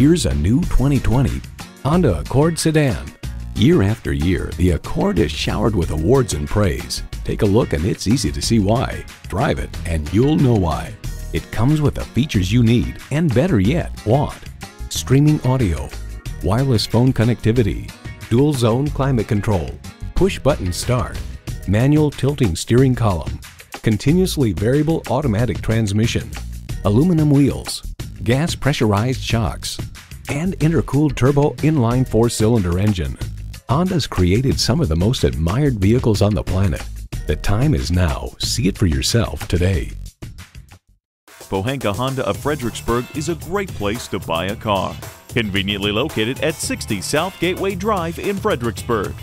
Here's a new 2020 Honda Accord sedan. Year after year, the Accord is showered with awards and praise. Take a look and it's easy to see why. Drive it and you'll know why. It comes with the features you need and better yet, want. Streaming audio, wireless phone connectivity, dual zone climate control, push button start, manual tilting steering column, continuously variable automatic transmission, aluminum wheels, gas pressurized shocks, and intercooled turbo inline four-cylinder engine. Honda's created some of the most admired vehicles on the planet. The time is now. See it for yourself today. Pohanka Honda of Fredericksburg is a great place to buy a car. Conveniently located at 60 South Gateway Drive in Fredericksburg.